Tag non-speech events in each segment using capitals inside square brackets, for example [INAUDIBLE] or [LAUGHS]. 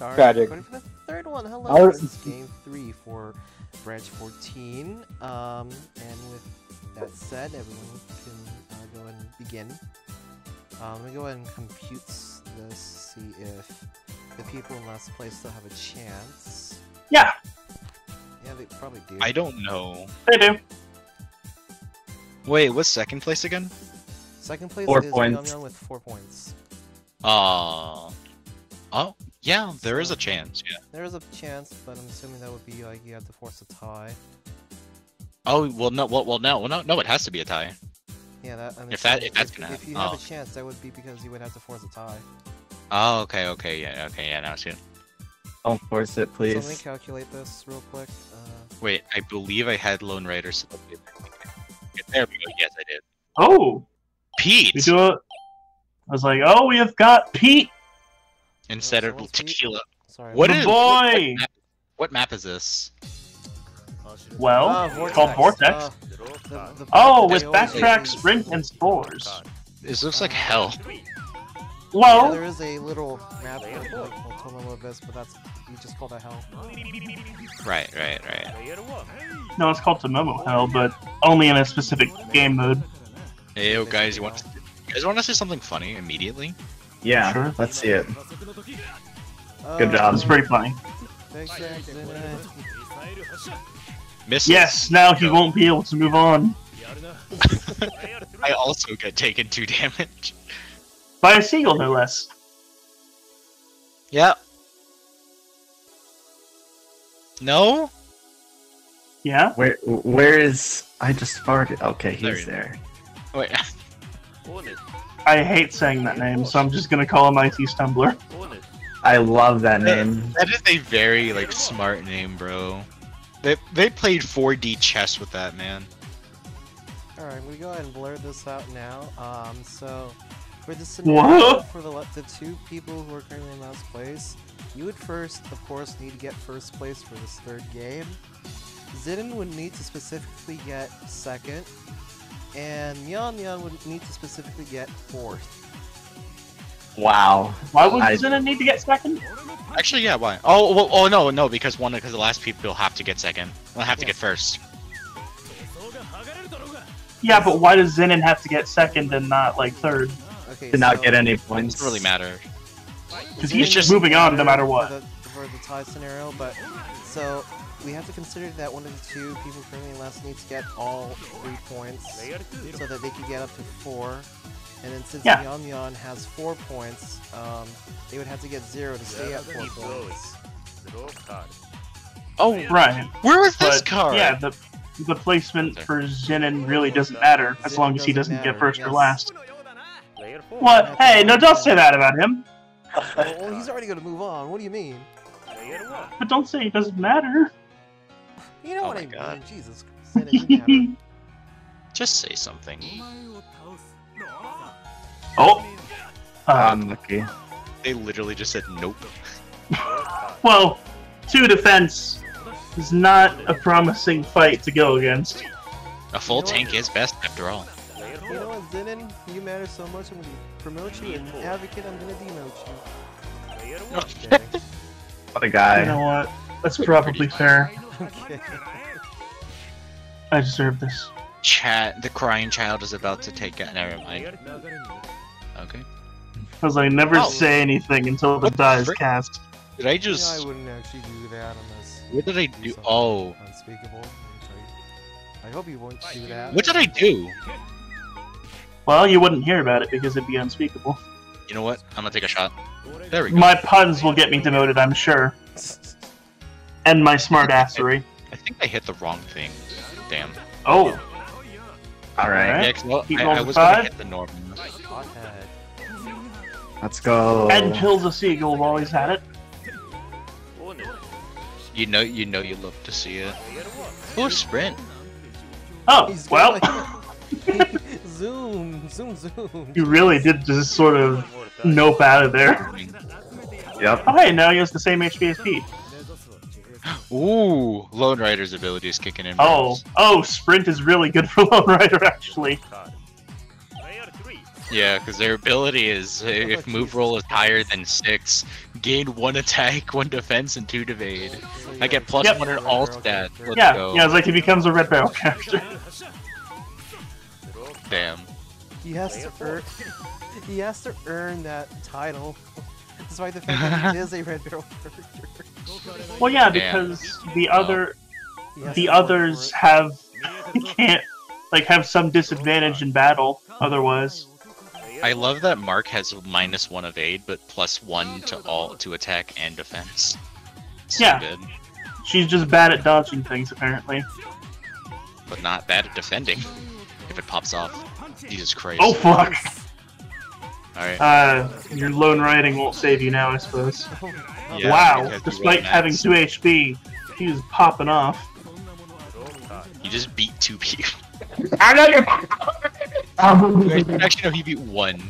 Alright, Tragic. Going for the third one. Hello, Our- this is game three for branch 14. Um, and with that said, everyone can uh, go and begin. Um, let me go ahead and compute this, see if the people in last place still have a chance. Yeah, Yeah, they probably do. I don't know. they do. Wait, what's second place again? Second place Four is points. Young with four points. Uh oh, yeah, there is a chance. Yeah. There is a chance, but I'm assuming that would be like you have to force a tie. Oh well, no, well, well, no, well, no, no, it has to be a tie. Yeah, that. I'm If that- if that's if, gonna if happen- you have oh. a chance, that would be because you would have to force a tie. Oh, okay, okay, yeah, okay, yeah, now I see. it. Don't force it, So let me calculate this real quick. Uh, Wait, I believe I had Lone Rider selected. There we go. Yes, I did. Oh, Pete we do it. I was like, oh, we have got Pete, instead Oh, of tequila. sorry. What the is- boy. What map is this? Well, Ah, it's called Vortex. Uh, the- the oh, with that they backtrack, sprint, and spores. This looks like hell. Yeah, there is a little map called like Multoma Abyss, but that's you just call that hell. Right, right, right. no, it's called Tomomo Hell, but only in a specific game mode. Hey, yo, guys, you want you guys want to say something funny immediately? Yeah, Sure. let's see it. Uh, Good job. It's pretty funny. Big Shank's in. Misses. Yes, now he won't be able to move on. [LAUGHS] I also get taken two damage. By a seagull, no less. Yep. No? Yeah? Where where is I just farted. Okay, he's you go. there. Wait. I hate saying that name, so I'm just gonna call him IT Stumbler. I love that name. That is a very like smart name, bro. They they played 4D chess with that man. Alright, we go ahead and blur this out now. Um, so for the scenario What? for the, the two people who are currently in last place, you would first, of course, need to get first place for this third game. Zidane would need to specifically get second, and Nyan Nyan would need to specifically get fourth. Wow. Why would I- Zena need to get second? Actually, yeah. Why? Oh, well, oh no, no, because one because the last people have to get second. Well, have to get first. Yeah, but why does Zenon have to get second and not like third? Okay, Did not so get any It points. doesn't really matter. Because he's just just moving on no matter for what. the, for the tie scenario, but so we have to consider that one of the two people currently in last needs to get all three points so that they can get up to four. And then since Yeah. Yon Yon has four points, um, they would have to get zero to stay at four points. Oh, Right. where is this But card? yeah, the the placement for Zenon really doesn't matter as Zenon long as he doesn't doesn't get matter, first or last. What? Hey, no, don't say that about him. well, well, he's already gonna move on. What do you mean? But don't say it doesn't matter. You know Oh what my I mean? God. Jesus Christ. It. [LAUGHS] Just say something. oh. Uh, Unlucky. They literally just said nope. [LAUGHS] well, two defense is not a promising fight to go against. A full You know tank is best after all. You know what, Zenon? You matter so much. I'm gonna promote you, and Advocate, I'm gonna demote you. Okay. [LAUGHS] What a guy. You know what? That's probably fair. Okay. I deserve this. Chat, the crying child is about to take it. Never mind. Okay. Because I never Oh. say anything until the What die is cast. Did I You know, just? I wouldn't actually do that unless. What did I you do? Oh, Unspeakable. let me tell you. I hope you won't do that. what did I do? Well, you wouldn't hear about it because it'd be unspeakable. You know what? I'm gonna take a shot. There we go. My puns will get me demoted, I'm sure. [LAUGHS] And my smartassery. I think I hit the wrong thing. Damn. Oh, Alright, Alright. Yeah, 'cause, well, I, I was gonna hit the normal. Let's go. and kills a seagull while he's at it. You know, you know, you love to see it. Oh, sprint. Oh, He's well, going- [LAUGHS] [LAUGHS] zoom, zoom, zoom. you really did just sort of nope out of there. Yep. Oh, hey, now he has the same HP as Pete. Ooh, Lone Rider's ability is kicking in. Oh, bros. oh, sprint is really good for [LAUGHS] Lone Rider, actually. Yeah, because their ability is uh, if move roll is higher than six, gain one attack, [LAUGHS] one defense, and two evade. I get plus Yep. one in all Barrel stats. Let's Yeah, go. yeah, it's like he becomes a red barrel character. Damn. He has to earn. [LAUGHS] He has to earn that title, despite the fact that he is a red barrel character. Well, yeah, Damn. because the uh, other He the to work for others have [LAUGHS] can't like have some disadvantage in battle. Otherwise, I love that Mark has minus one of aid, but plus one to all to attack and defense. So Yeah. good. she's just bad at dodging things apparently. But not bad at defending. If it pops off. Jesus Christ. Oh fuck! Alright. Uh, your lone riding won't save you now, I suppose. [LAUGHS] Yeah, wow! Despite having max. two HP, he was popping off. You just beat two people. [LAUGHS] I know you're. [LAUGHS] Actually, no, he beat one.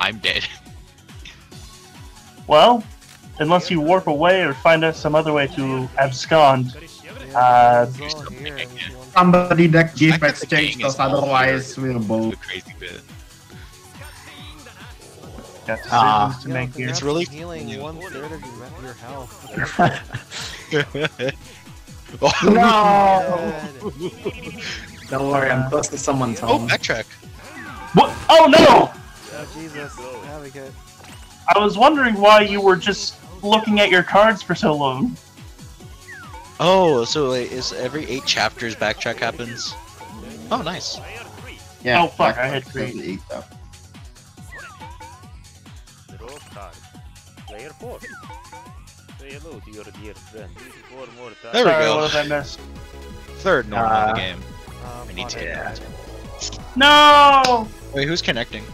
I'm dead. Well, unless you warp away or find out some other way to abscond. Uh, he's all here, and if you want- Somebody that give fact that the exchange gang because otherwise we're The both. crazy bit. Got decisions Ah. to Yeah, make here. It's really healing new. one third of your, your health. oh, [LAUGHS] [LAUGHS] No! [LAUGHS] Don't worry, I'm close to someone's oh, home. backtrack. What? Oh no! Oh Jesus, Advocate. I was wondering why you were just looking at your cards for so long. Oh, so like, is every eight chapters backtrack happens? Oh, nice. Yeah. Oh, fuck, I had three. eight, though. Player 4. Say hello to your dear friend. Four more times. There we Sorry, go. what did I miss? Third normal in Uh, the game. Um, I need to. Yeah. No! Wait, who's connecting?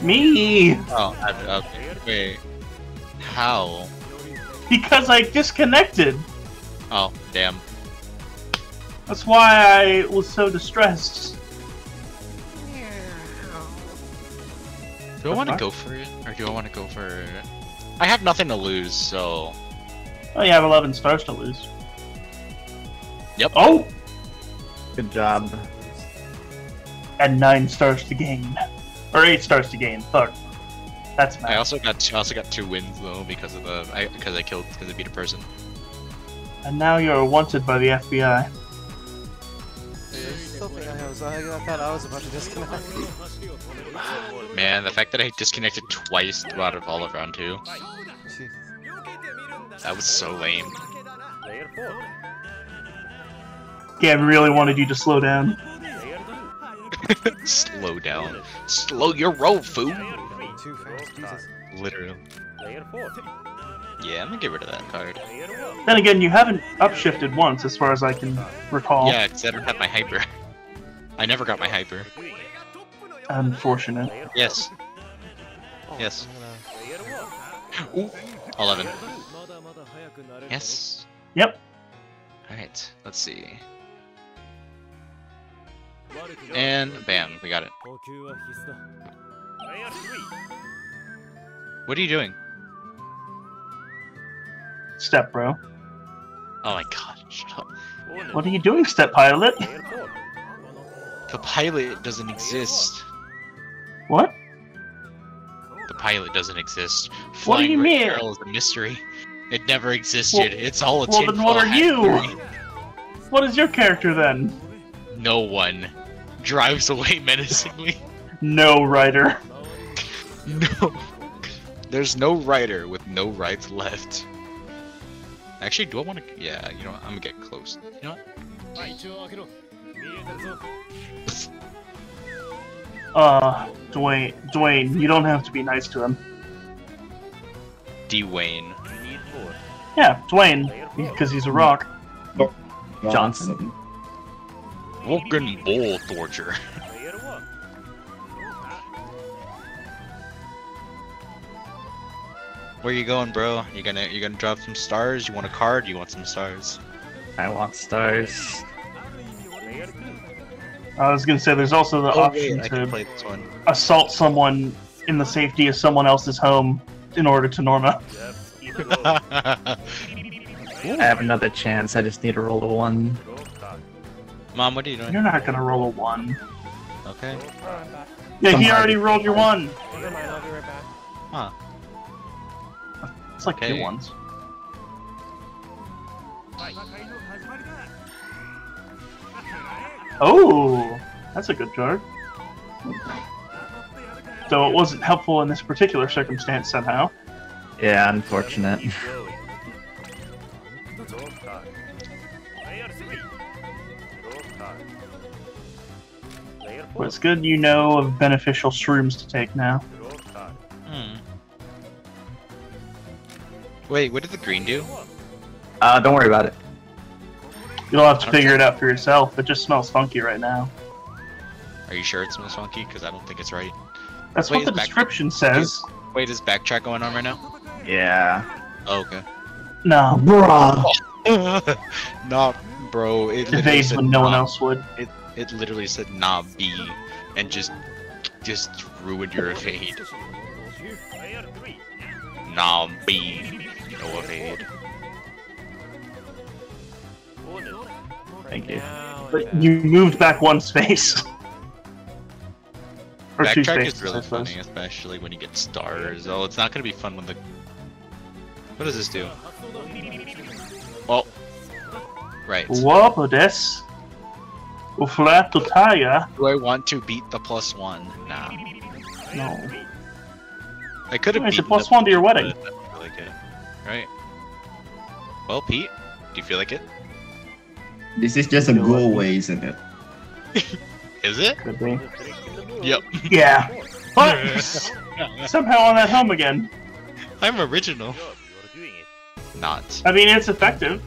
Me! Oh, I, okay. Wait. How? Because I disconnected. Oh, damn. That's why I was so distressed. Do I want to go for it, or do I want to go for? I have nothing to lose, so. Oh, you have 11 stars to lose. Yep. Oh! Good job. And 9 stars to gain. Or 8 stars to gain. Fuck. That's I also got I also got two wins though because of the I because I killed because I beat a person. And now you're wanted by the FBI. I still think I was. I thought I was about to disconnect. Man, the fact that I disconnected twice throughout of all of round two, Jesus. that was so lame. Player 4. Gab really wanted you to slow down. [LAUGHS] Slow down. Slow your roll, fool. Too fast. Jesus. Literally. Yeah, I'm gonna get rid of that card. Then again, you haven't upshifted once, as far as I can recall. Yeah, because I don't have my hyper. I never got my hyper. Unfortunate. Yes. Oh, Yes. I'm gonna- Player 1. Ooh, 11. Yes. Yep. Alright, let's see. And bam, we got it. What are you doing? Step, bro. Oh my god, shut up. What are you doing, Step Pilot? Player 4. The pilot doesn't exist. What? The pilot doesn't exist. What do you Red mean? Barrel is a mystery. It never existed. it's all a well, then what are you? theory. What is your character then? No one drives away [LAUGHS] menacingly. No rider. No. There's no rider with no rights left. Actually, do I want to? Yeah, you know what? I'm gonna get close. You know what? Uh, Dwayne, Dwayne, you don't have to be nice to him. Dwayne. Yeah, Dwayne, because he's a rock. Johnson. Vulcan bull torture. Player 1. Where you going, bro? You gonna you gonna drop some stars? You want a card? You want some stars? I want stars. Player 2. I was gonna say there's also the Oh option wait, to play this one. assault someone in the safety of someone else's home in order to Norma. Just keep going. [LAUGHS] I have another chance. I just need to roll a one. Mom, what are you doing? You're not gonna roll a one. Okay. Yeah, he already rolled your one. Never mind, I'll be right back. Huh. It's like two Okay. ones. Oh, that's a good card. Though it wasn't helpful in this particular circumstance somehow. Yeah, unfortunate. Keep going. Draw card. Player three. Draw card. Player But four. it's good you know of beneficial shrooms to take now. Hmm. Wait, what did the green do? Uh, don't worry about it. You'll have to figure it out for yourself. It just smells funky right now. Are you sure it smells funky? Because I don't think it's right. That's Wait, what the description says. Wait, is backtrack going on right now? Yeah. Oh, okay. No, Bruh. [LAUGHS] nah, bro. It literally evades when no one else would. It it literally said nah B, and just just ruined your evade. Player three. Nah B, no evade. Thank you. But you moved back one space. [LAUGHS] or two Backtrack spaces, is really suppose. funny, especially when you get stars. Oh, it's not gonna be fun when the. What does this do? Oh. Right. What this? Uflato Taya? Do I want to beat the plus one? Nah. No. I could have It's a beaten plus the- one to your wedding. but I like it. Right. Well, Pete, do you feel like it? This is just a go away, isn't it? [LAUGHS] Is it? Could be. Yep. Yeah. But [LAUGHS] somehow on that home again. I'm original. Job, you are doing it. Not. I mean, it's effective,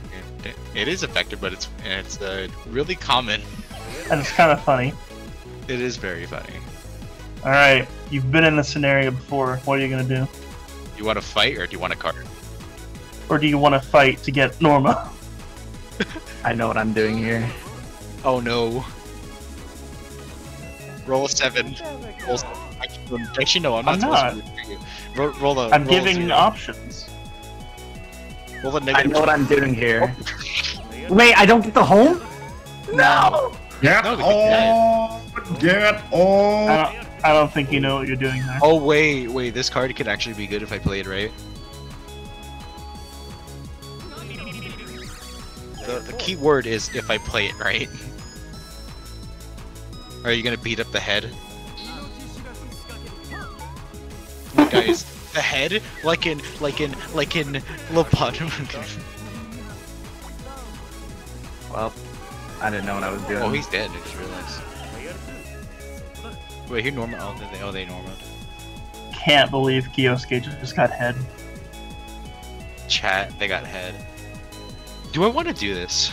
It- It is effective, but it's it's uh, really common. and it's kind of funny. It is very funny. All right, you've been in this scenario before. What are you gonna do? You want to fight or do you want a card? Or do you want to fight to get Norma? [LAUGHS] I know what I'm doing here. Oh no. Roll a seven. Roll, actually, actually, no, I'm not I'm supposed not. to root for you. Roll, roll a. I'm roll giving zero. options. Roll a I negative. know what I'm doing here. [LAUGHS] Wait, I don't get the home? No! Get No, because yeah. on! Get I don't, I don't think you know what you're doing there. Oh wait, wait. This card could actually be good if I play it right. Key word is if I play it right. Are you gonna beat up the head? Guys, the head, like in, like in, like in Lobotomy. [LAUGHS] Well, I didn't know what I was doing. oh, he's dead. I just realized. Wait, here normal. Oh, they, oh, they normal. Can't believe Kyousuke just got head. Chat, they got head. Do I want to do this?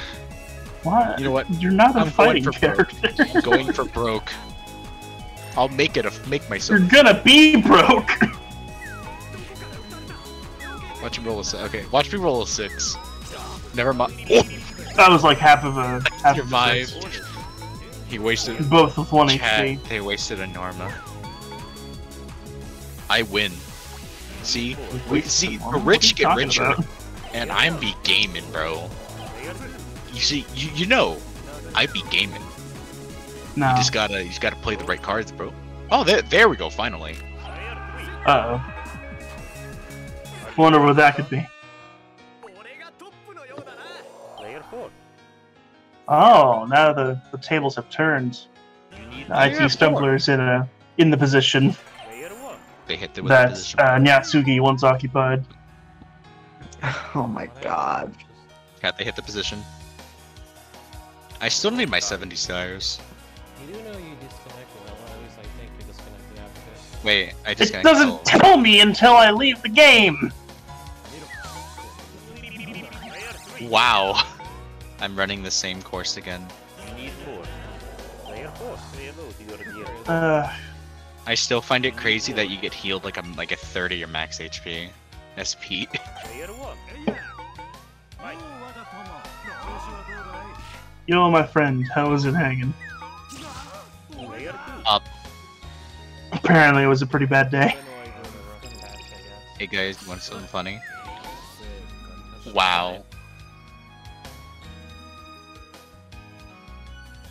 What? You know what? You're not a I'm going fighting for character. I'm going for broke. I'll make it a make myself. You're gonna be broke. Watch me roll a six. Okay, watch me roll a six. Never mind. Oh! that was like half of a [LAUGHS] half of a He wasted. Both with one HP. they wasted a Norma. I win. See, we see the What are you rich get richer, about? And I'm be gaming, bro. You see, you, you know, I be gaming. No. You just gotta, you just gotta play the right cards, bro. Oh, there, there we go. Finally. Uh oh. Wonder what that could be. Oh, now the, the tables have turned. You need The IT Stumbler's in a in the position. They hit it with a that position. uh, Nyatsugi once occupied. [LAUGHS] Oh my god. Cat, they hit the position. I still need my 70 stars. You do know you disconnected, or at least I think you disconnected after. Wait, I It disconnected. doesn't oh. tell me until I leave the game. Wow. [LAUGHS] I'm running the same course again. You need four. Player four. Say hello to your dear. Uh, I still find it crazy that you get healed like I'm like a third of your max HP. As Pete. [LAUGHS] Yo, my friend, how is it hanging? Up. Apparently, it was a pretty bad day. Hey guys, you want something funny? Wow.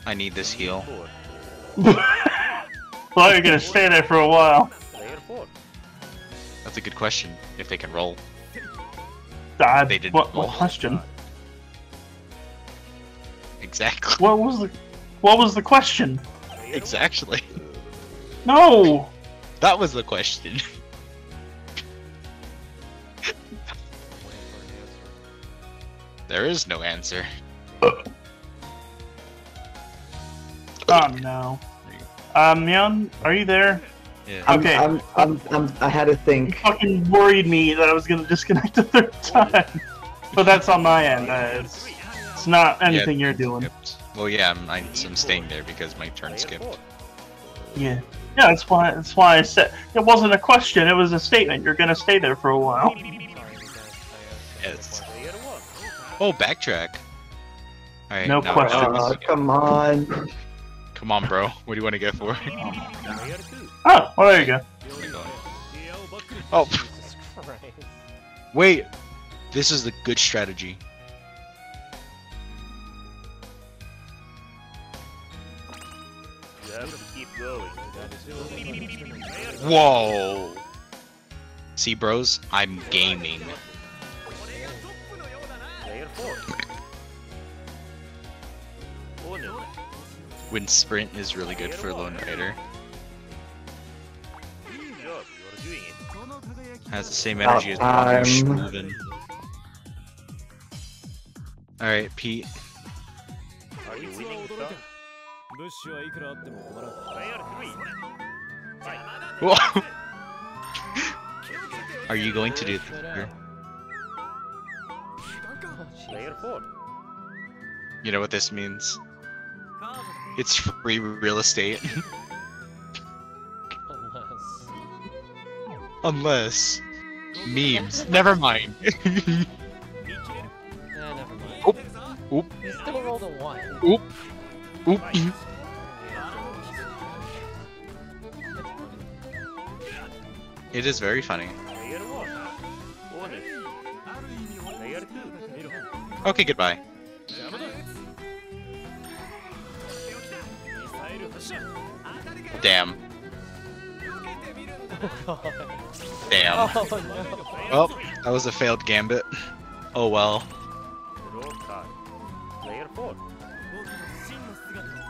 I need this heal. [LAUGHS] Well, you're gonna stay there for a while. That's a good question. If they can roll. [LAUGHS] I, They didn't what, what roll. question? [LAUGHS] Exactly. What was the what was the question? Exactly. No. [LAUGHS] That was the question. There is no answer. Oh no. Um, Myeon, are you there? Yeah. I'm, Okay. I'm, I'm, I'm, I had to You think. fucking worried me that I was gonna disconnect [LAUGHS] the third time. But that's on my end. Uh, it's, it's not anything you're doing. Skipped. Well, yeah, I'm, I'm I'm staying there because my turn skipped. Yeah. Yeah, that's why. That's why I said it wasn't a question. It was a statement. You're gonna stay there for a while. Sorry, you guys. [LAUGHS] I, Yes. Oh, backtrack. Alright, No now- question. now Uh, come on. Come on, bro. What do you want to get for? [LAUGHS] Oh, well, there you go. Oh, [LAUGHS] wait. This is the good strategy. You have to keep going. Whoa. See, bros, I'm gaming. [LAUGHS] When sprint is really good for Lone Rider. Good job. You're doing it. Has the same About energy as. Schmoven. Alright, Pete. Are you winning? Whoa. [LAUGHS] Are you going to do this? Player You know what this means? It's free real estate. [LAUGHS] Unless. Unless. Memes. [LAUGHS] Never mind. [LAUGHS] Eh, never mind. Oop. Oop. You still rolled a one. Oop. Oop. It is very funny. Player one. Owner. Player two. Okay, goodbye. Damn. Damn. Oh no. Well, that was a failed gambit. Oh well. Draw card. Player four.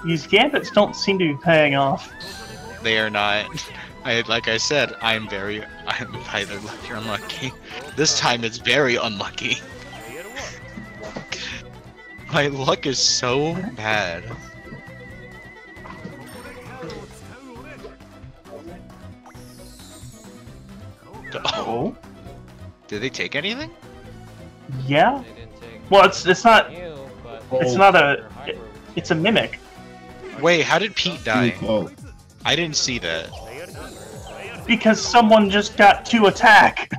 These gambits don't seem to be paying off. They are not. I like I said, I'm very I'm either lucky or unlucky. This time it's very unlucky. [LAUGHS] My luck is so bad. Oh, did they take anything? Yeah. They didn't take Well, it's it's not. you, but It's Oh. not a. they're It's a mimic. Wait, how did Pete die? Oh, I didn't see that. Player two. Player Because someone just got to attack.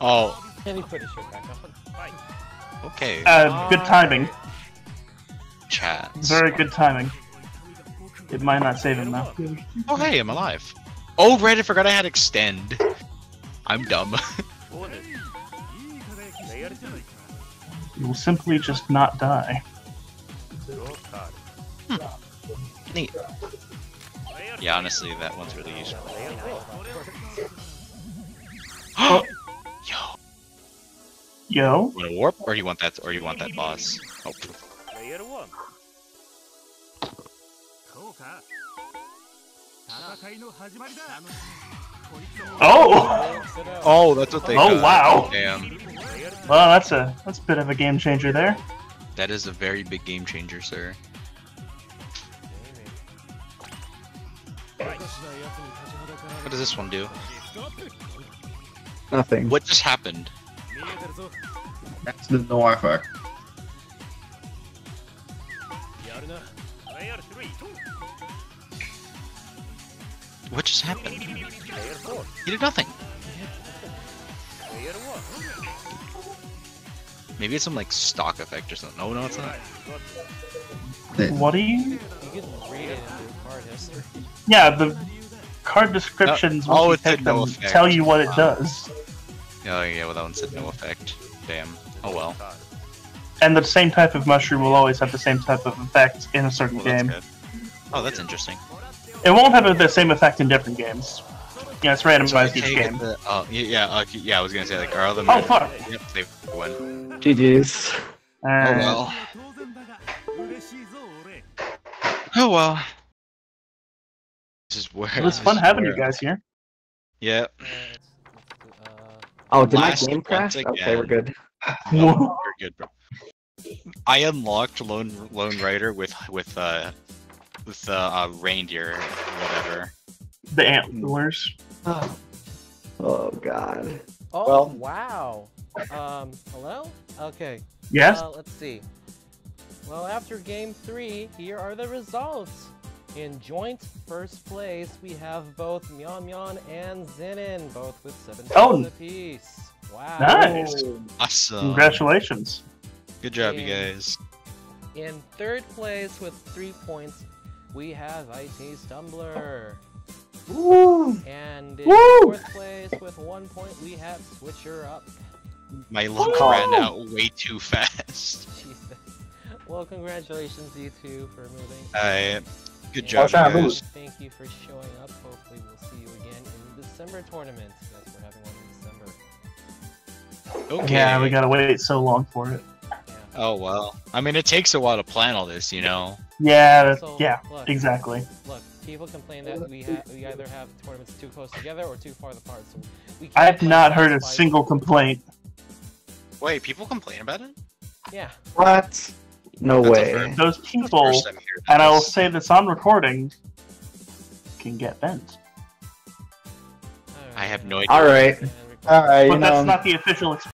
Oh, Can you put his shirt back on? fight. okay. Uh, good timing. Chat. Very good timing. It might not save him though. Oh, hey, I'm alive. Oh, right, I forgot I had extend. I'm dumb. Owner. Player two. He will simply just not die. Draw card. Neat. Yeah, honestly, that one's really useful. Oh. [GASPS] Yo, Yo. you want to warp, or you want that, or you want that boss? Oh, Player one. Oh. Oh, that's what they. Oh, got. wow. Damn, Well, that's a that's a bit of a game changer there. that is a very big game changer, sir. What does this one do? Nothing. What just happened? that's the no effect. What just happened? Player four. He did nothing. Player one. Maybe it's some like stock effect or something. No, no, it's not. What do you? You can read it into card history. Yeah, the card descriptions oh, once it said no them effect. tell you what it does, Oh yeah, well that one said no effect. Damn. Oh well. and the same type of mushroom will always have the same type of effect in a certain Well, game. good. Oh, that's interesting. It won't have the same effect in different games. Yeah, it's randomized they each game. the- oh, yeah, uh, yeah, I was gonna say like, are all the Oh fuck! Yep, they win. GG's. Oh well. Oh well. This is where It was fun is having you guys here. Yeah. Uh, it's- it's, uh, Oh, did my game once crash? Okay, we're good. Whoa. [LAUGHS] Oh, you're [LAUGHS] good, bro. I unlocked Lone Lone Rider with with uh with uh, uh reindeer or whatever. The antlers. Oh oh god. Oh Well- wow. Um, hello? Okay. Yes. Uh, let's see. Well, after game three, here are the results. In joint first place, we have both Myon Myon and Zinin, both with seven Oh. points apiece. Wow. Nice. Awesome. Congratulations. Good job, you guys. In third place with three points, we have IT Stumbler. Woo! And in Woo! fourth place with one point, we have Switcher Up. My luck Woo! ran out way too fast. [LAUGHS] Jesus. Well, congratulations, you two, for moving. Alright. Good And job, you guys. Thank you for showing up. Hopefully, we'll see you again in the December tournament. Yes, we're having one in December. Okay. Yeah, we gotta wait so long for it. Yeah. Oh well. I mean, it takes a while to plan all this, you know. Yeah, So, yeah, look, exactly. Look, people complain that we ha- we either have tournaments too close together or too far apart. So we can't I've not heard a single complaint. Wait, people complain about it? Yeah. What? No That's way. Those people, First I'm hearing and I will say this on recording, can get bent. I have no idea. All right. All right. But you that's know. not the official